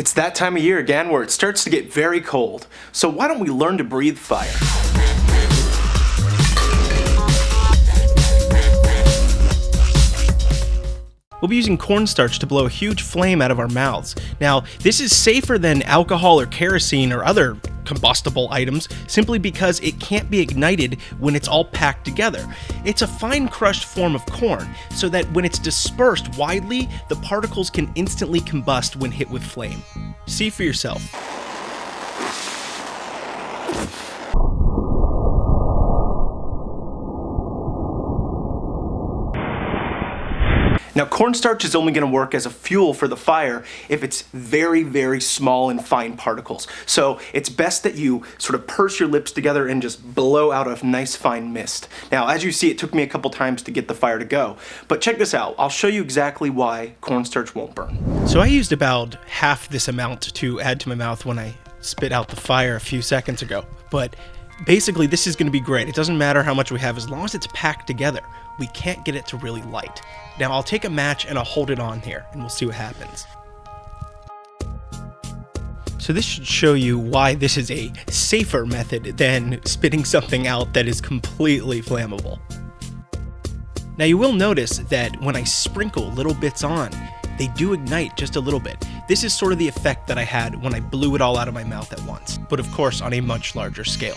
It's that time of year again where it starts to get very cold. So why don't we learn to breathe fire? We'll be using cornstarch to blow a huge flame out of our mouths. Now, this is safer than alcohol or kerosene or other combustible items simply because it can't be ignited when it's all packed together. It's a fine crushed form of corn, so that when it's dispersed widely, the particles can instantly combust when hit with flame. See for yourself. Now, cornstarch is only going to work as a fuel for the fire if it's very, very small and fine particles. So it's best that you sort of purse your lips together and just blow out a nice fine mist. Now, as you see, it took me a couple times to get the fire to go. But check this out. I'll show you exactly why cornstarch won't burn. So I used about half this amount to add to my mouth when I spit out the fire a few seconds ago. But basically, this is going to be great. It doesn't matter how much we have as long as it's packed together we can't get it to really light. Now I'll take a match and I'll hold it on here and we'll see what happens. So this should show you why this is a safer method than spitting something out that is completely flammable. Now you will notice that when I sprinkle little bits on, they do ignite just a little bit. This is sort of the effect that I had when I blew it all out of my mouth at once, but of course on a much larger scale.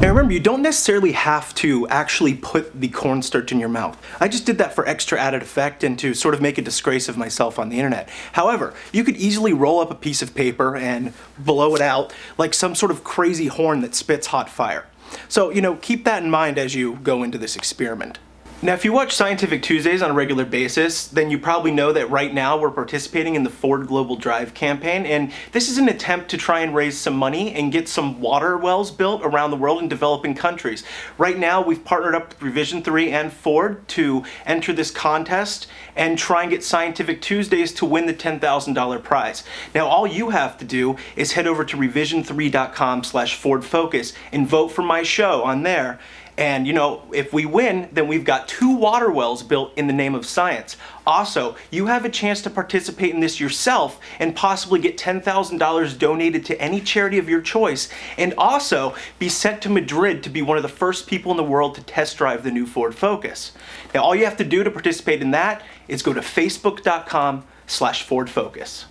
Now remember, you don't necessarily have to actually put the cornstarch in your mouth. I just did that for extra added effect and to sort of make a disgrace of myself on the internet. However, you could easily roll up a piece of paper and blow it out like some sort of crazy horn that spits hot fire. So, you know, keep that in mind as you go into this experiment. Now, if you watch Scientific Tuesdays on a regular basis, then you probably know that right now we're participating in the Ford Global Drive campaign, and this is an attempt to try and raise some money and get some water wells built around the world in developing countries. Right now, we've partnered up with Revision 3 and Ford to enter this contest and try and get Scientific Tuesdays to win the $10,000 prize. Now, all you have to do is head over to revision3.com slash Ford Focus and vote for my show on there and you know, if we win, then we've got two water wells built in the name of science. Also, you have a chance to participate in this yourself and possibly get $10,000 donated to any charity of your choice, and also be sent to Madrid to be one of the first people in the world to test drive the new Ford Focus. Now, all you have to do to participate in that is go to facebook.com slash Ford Focus.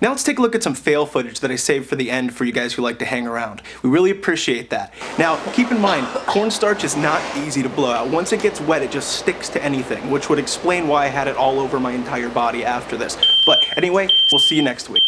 Now let's take a look at some fail footage that I saved for the end for you guys who like to hang around. We really appreciate that. Now, keep in mind, cornstarch is not easy to blow out. Once it gets wet, it just sticks to anything, which would explain why I had it all over my entire body after this. But anyway, we'll see you next week.